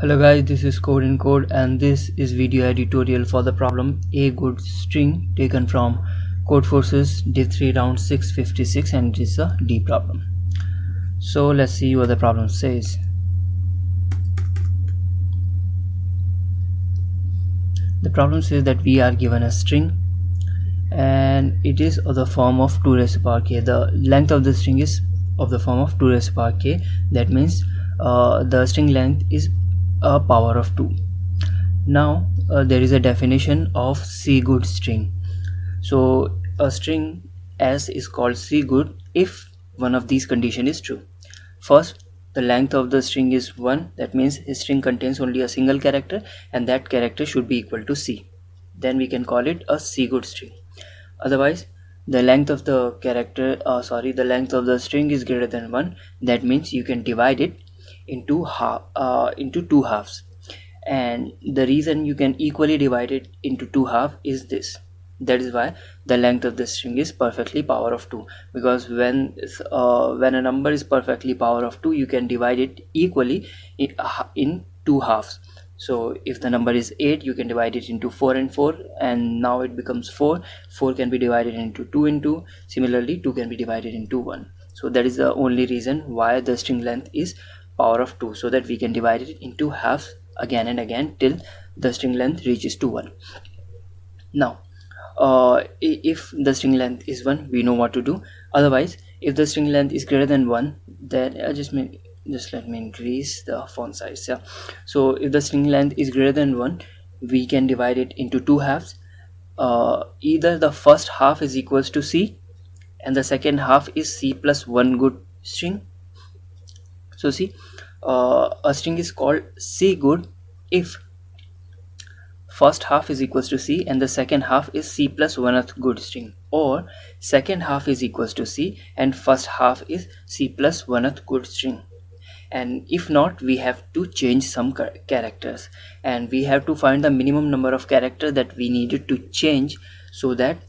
Hello guys, this is CodeNCode and this is video editorial for the problem a good string taken from Codeforces d3 round 656 and it is a D problem. So let's see what the problem says. The problem says that we are given a string and it is of the form of 2 raised to power k. The length of the string is of the form of 2 raised to power k. That means uh, the string length is a power of 2 now uh, there is a definition of c good string. So a string s is called c good if one of these condition is true. First the length of the string is 1 that means string contains only a single character and that character should be equal to c. Then we can call it a c good string. Otherwise the length of the character uh, sorry the length of the string is greater than 1 that means you can divide it into half uh, into two halves. And the reason you can equally divide it into two half is this. That is why the length of the string is perfectly power of 2 because when uh, when a number is perfectly power of 2 you can divide it equally in, in two halves. So if the number is 8 you can divide it into 4 and 4 and now it becomes 4 4 can be divided into 2 into 2 similarly 2 can be divided into 1 so that is the only reason why the string length is power of 2 so that we can divide it into halves again and again till the string length reaches to 1 now uh, if the string length is 1 we know what to do. Otherwise if the string length is greater than 1 then I just make just let me increase the font size yeah. So if the string length is greater than 1 we can divide it into two halves. Uh, either the first half is equals to c and the second half is c plus one good string so see uh, a string is called c good if first half is equals to c and the second half is c plus one of good string. Or second half is equals to c and first half is c plus one of good string. And if not we have to change some characters. And we have to find the minimum number of characters that we needed to change so that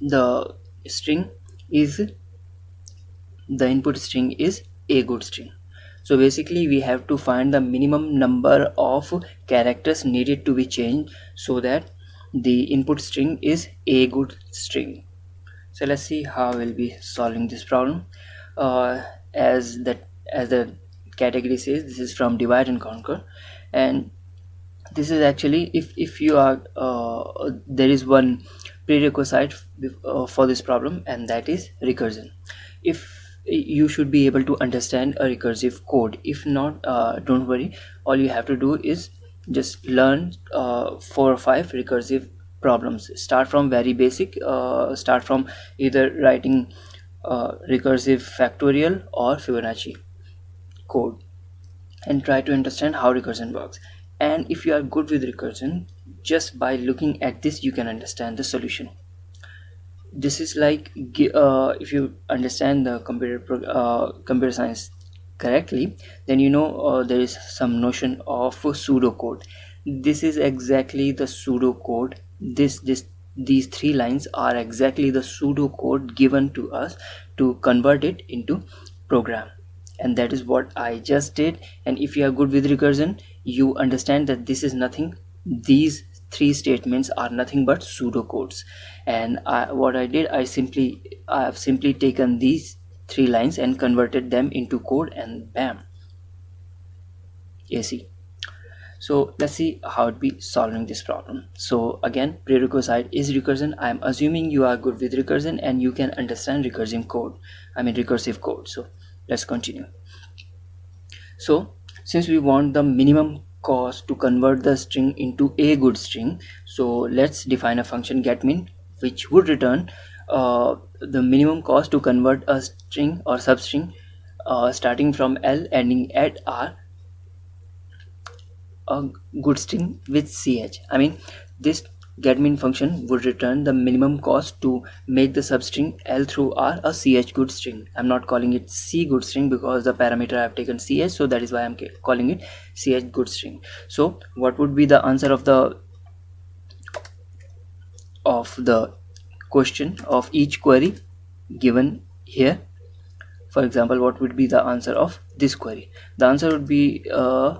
the string is the input string is a good string. So basically we have to find the minimum number of characters needed to be changed so that the input string is a good string. So let's see how we'll be solving this problem. Uh, as that as the category says this is from divide and conquer. And this is actually if if you are uh, there is one prerequisite uh, for this problem and that is recursion. If you should be able to understand a recursive code. If not uh, don't worry. All you have to do is just learn uh, four or five recursive problems. Start from very basic uh, start from either writing uh, recursive factorial or Fibonacci code and try to understand how recursion works. And if you are good with recursion just by looking at this you can understand the solution this is like uh, if you understand the computer uh, computer science correctly then you know uh, there is some notion of pseudocode. This is exactly the pseudocode. This this these three lines are exactly the pseudocode given to us to convert it into program. And that is what I just did. And if you are good with recursion you understand that this is nothing. These three statements are nothing but pseudocodes and I, what I did I simply I have simply taken these three lines and converted them into code and bam. AC so let's see how it be solving this problem. So again prerequisite is recursion. I'm assuming you are good with recursion and you can understand recursive code I mean recursive code. So let's continue. So since we want the minimum cost to convert the string into a good string. So let's define a function getmin which would return uh, the minimum cost to convert a string or substring uh, starting from L ending at R a good string with ch I mean this getMin function would return the minimum cost to make the substring L through R a ch good string. I'm not calling it C good string because the parameter I've taken ch so that is why I'm calling it ch good string. So what would be the answer of the of the question of each query given here for example what would be the answer of this query the answer would be uh,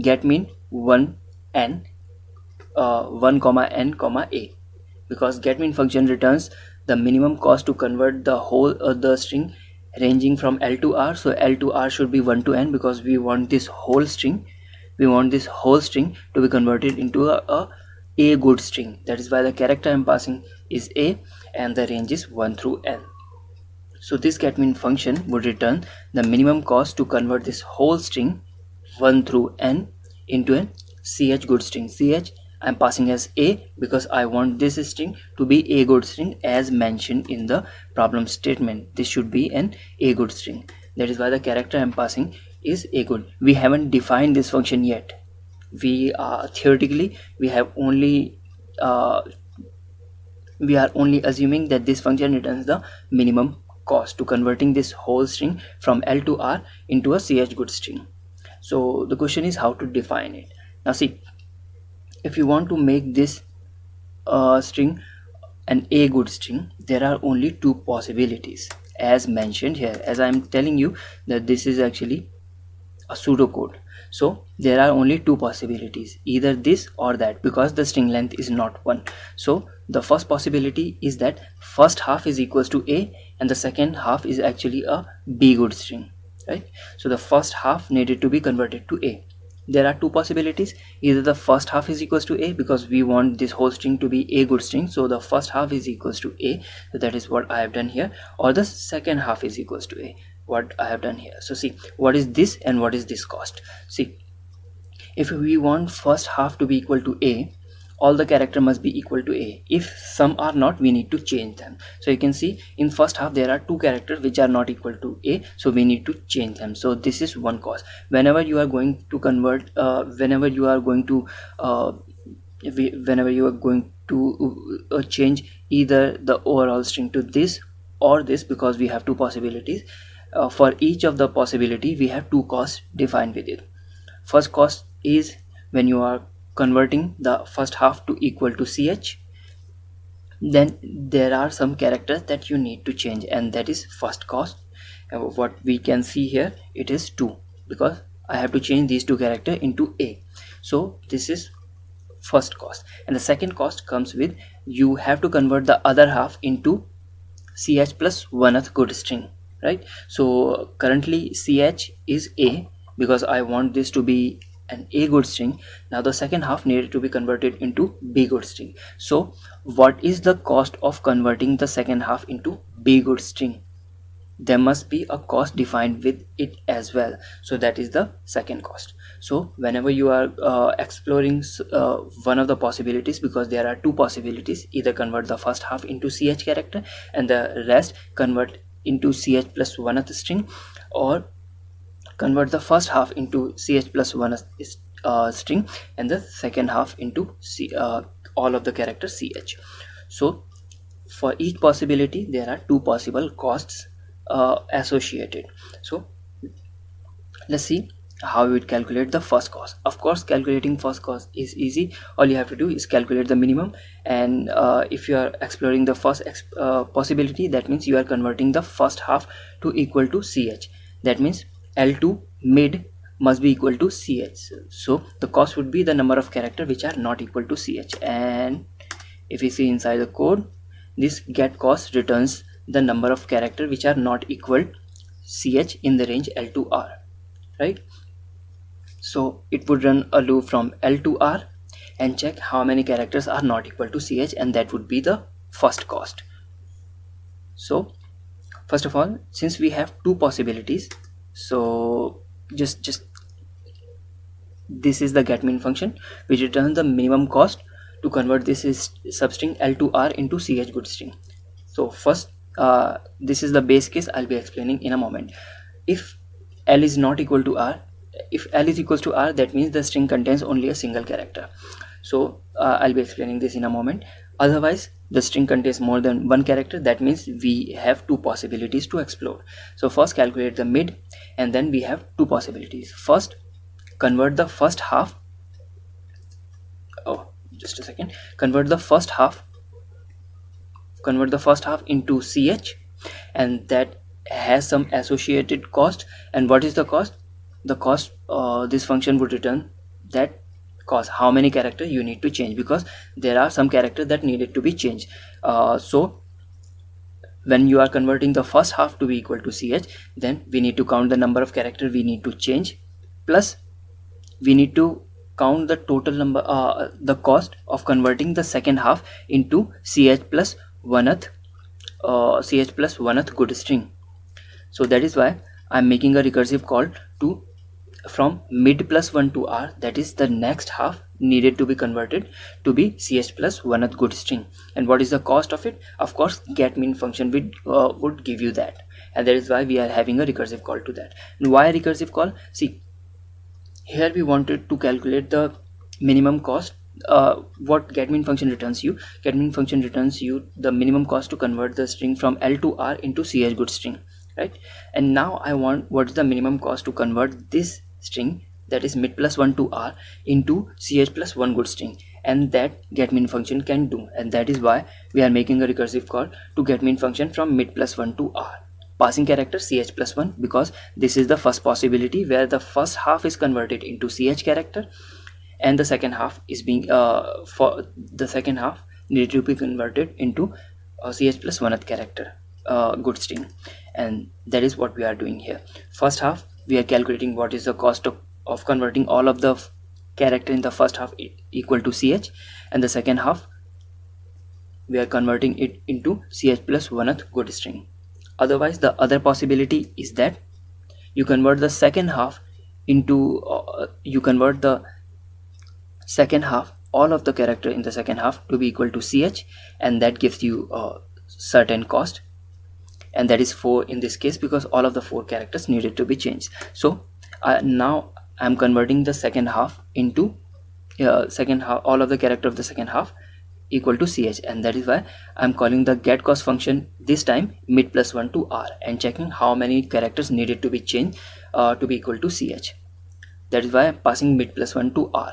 get min 1 n uh, 1 comma n comma a. Because get min function returns the minimum cost to convert the whole of the string ranging from L to R. So L to R should be 1 to n because we want this whole string we want this whole string to be converted into a, a a good string. That is why the character I'm passing is a and the range is 1 through n. So this getmin function would return the minimum cost to convert this whole string 1 through n into a ch good string. Ch I'm passing as a because I want this string to be a good string as mentioned in the problem statement. This should be an a good string. That is why the character I'm passing is a good. We haven't defined this function yet. We are theoretically we have only uh, we are only assuming that this function returns the minimum cost to converting this whole string from L to R into a ch good string. So the question is how to define it. Now see if you want to make this uh, string an a good string there are only two possibilities. As mentioned here as i am telling you that this is actually a pseudocode. So there are only two possibilities either this or that because the string length is not one. So the first possibility is that first half is equals to a and the second half is actually a b good string right? So the first half needed to be converted to a there are two possibilities. Either the first half is equals to a because we want this whole string to be a good string. So the first half is equals to a. So that is what i have done here. Or the second half is equals to a what i have done here. So see what is this and what is this cost? See if we want first half to be equal to a all the character must be equal to a. If some are not we need to change them. So you can see in first half there are two characters which are not equal to a so we need to change them. So this is one cause. Whenever you are going to convert uh, whenever you are going to uh, whenever you are going to uh, change either the overall string to this or this because we have two possibilities uh, for each of the possibility we have two costs defined with it. First cost is when you are converting the first half to equal to ch then there are some characters that you need to change and that is first cost. And what we can see here it is 2 because I have to change these two character into a. So this is first cost. And the second cost comes with you have to convert the other half into ch plus one of good string right? So currently ch is a because I want this to be an a good string. Now the second half needed to be converted into b good string. So what is the cost of converting the second half into b good string? There must be a cost defined with it as well. So that is the second cost. So whenever you are uh, exploring uh, one of the possibilities because there are two possibilities either convert the first half into ch character and the rest convert into ch plus one of the string or convert the first half into ch plus one uh, string and the second half into C, uh, all of the characters ch so for each possibility there are two possible costs uh, associated. So let's see how you would calculate the first cost. Of course calculating first cost is easy. All you have to do is calculate the minimum and uh, if you are exploring the first uh, possibility that means you are converting the first half to equal to ch that means L2 mid must be equal to ch so the cost would be the number of character which are not equal to ch and if we see inside the code this get cost returns the number of character which are not equal ch in the range L2R, right? So it would run a loop from L2R and check how many characters are not equal to ch and that would be the first cost. So first of all since we have two possibilities so just just this is the getmin function which returns the minimum cost to convert this is substring l to r into ch good string. So first uh, this is the base case i'll be explaining in a moment. If l is not equal to r if l is equals to r that means the string contains only a single character. So uh, i'll be explaining this in a moment. Otherwise the string contains more than one character that means we have two possibilities to explore. So first calculate the mid and then we have two possibilities. First convert the first half oh just a second convert the first half convert the first half into ch and that has some associated cost. And what is the cost? The cost uh, this function would return that cost how many character you need to change? Because there are some characters that needed to be changed. Uh, so when you are converting the first half to be equal to ch then we need to count the number of character we need to change. Plus we need to count the total number uh, the cost of converting the second half into ch plus one uh, ch plus plus one good string. So that is why i'm making a recursive call to from mid plus 1 to r that is the next half needed to be converted to be ch plus one at good string. And what is the cost of it? Of course get min function would, uh, would give you that. And that is why we are having a recursive call to that. And why recursive call? See here we wanted to calculate the minimum cost uh, what getmin function returns you. Getmin function returns you the minimum cost to convert the string from l to r into ch good string right? And now i want what is the minimum cost to convert this string that is mid plus 1 to r into ch plus 1 good string. And that get getmin function can do. And that is why we are making a recursive call to get getmin function from mid plus 1 to r. Passing character ch plus 1 because this is the first possibility where the first half is converted into ch character and the second half is being uh, for the second half needed to be converted into ch plus 1th character uh, good string. And that is what we are doing here. First half we are calculating what is the cost of, of converting all of the character in the first half equal to ch and the second half we are converting it into ch plus one good string. Otherwise the other possibility is that you convert the second half into uh, you convert the second half all of the character in the second half to be equal to ch and that gives you a certain cost and that is 4 in this case because all of the four characters needed to be changed. So uh, now I'm converting the second half into uh, second half all of the character of the second half equal to ch and that is why I'm calling the get cost function this time mid plus 1 to r and checking how many characters needed to be changed uh, to be equal to ch that is why I'm passing mid plus 1 to r.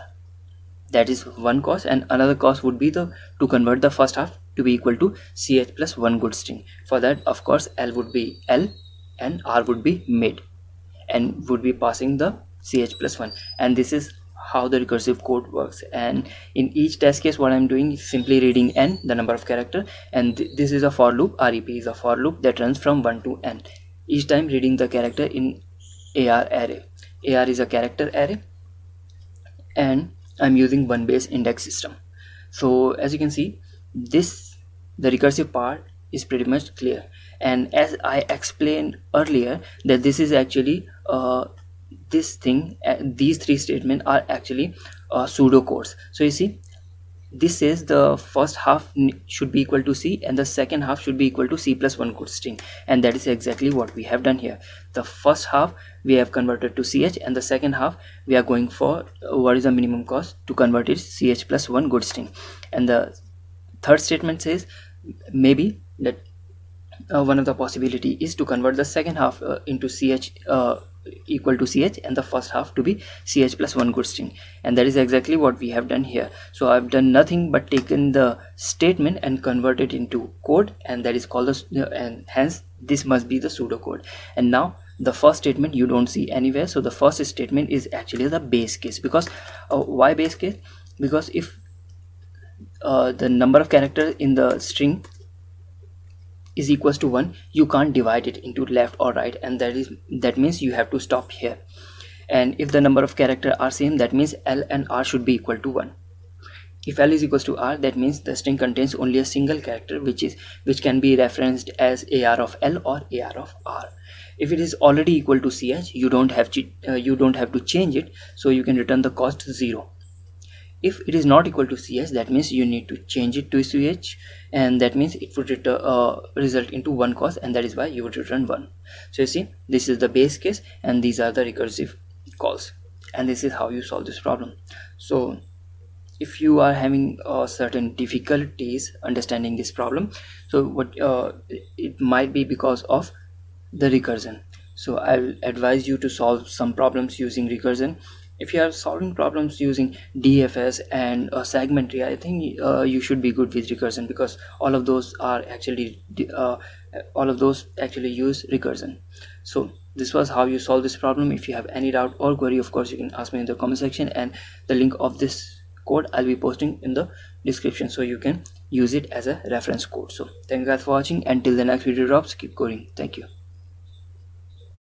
That is one cost and another cost would be the to convert the first half to be equal to ch plus one good string. For that of course l would be l and r would be mid and would be passing the ch plus 1 and this is how the recursive code works. And in each test case what i'm doing is simply reading n the number of character and th this is a for loop rep is a for loop that runs from 1 to n. Each time reading the character in ar array. Ar is a character array and i'm using one base index system. So as you can see this the recursive part is pretty much clear. And as I explained earlier that this is actually uh, this thing uh, these three statements are actually uh, pseudo codes so you see this says the first half should be equal to c and the second half should be equal to c plus one good string. And that is exactly what we have done here. The first half we have converted to ch and the second half we are going for uh, what is the minimum cost to convert it ch plus one good string. And the third statement says maybe that uh, one of the possibility is to convert the second half uh, into ch uh, equal to ch and the first half to be ch plus one good string. And that is exactly what we have done here. So i've done nothing but taken the statement and convert it into code and that is called the and hence this must be the pseudocode. And now the first statement you don't see anywhere. So the first statement is actually the base case. Because uh, why base case? Because if uh, the number of characters in the string is equals to 1 you can't divide it into left or right and that is that means you have to stop here. And if the number of characters are same that means l and r should be equal to 1 if l is equals to r that means the string contains only a single character which is which can be referenced as ar of l or ar of r. If it is already equal to ch you don't have uh, you don't have to change it so you can return the cost 0 if it is not equal to ch that means you need to change it to ch and that means it would return, uh, result into one cos and that is why you would return one. So you see this is the base case and these are the recursive calls. And this is how you solve this problem. So if you are having uh, certain difficulties understanding this problem so what uh, it might be because of the recursion. So i'll advise you to solve some problems using recursion if you are solving problems using DFS and uh, segment tree I think uh, you should be good with recursion because all of those are actually uh, all of those actually use recursion. So this was how you solve this problem. If you have any doubt or query of course you can ask me in the comment section and the link of this code i'll be posting in the description so you can use it as a reference code. So thank you guys for watching. Until the next video drops keep coding. Thank you